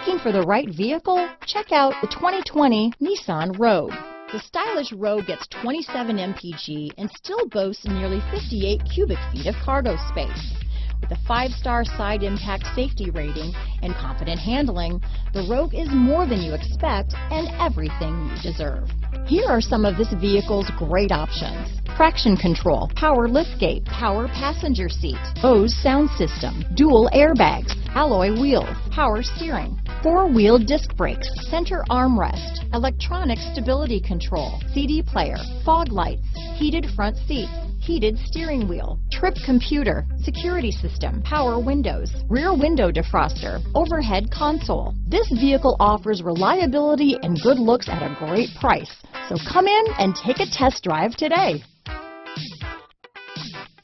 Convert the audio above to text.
Looking for the right vehicle? Check out the 2020 Nissan Rogue. The stylish Rogue gets 27 mpg and still boasts nearly 58 cubic feet of cargo space. With a five-star side impact safety rating and confident handling, the Rogue is more than you expect and everything you deserve. Here are some of this vehicle's great options. Traction control, power liftgate, power passenger seat, Bose sound system, dual airbags, alloy wheels, power steering, four-wheel disc brakes, center armrest, electronic stability control, CD player, fog lights, heated front seats, heated steering wheel, trip computer, security system, power windows, rear window defroster, overhead console. This vehicle offers reliability and good looks at a great price. So come in and take a test drive today. Thank you.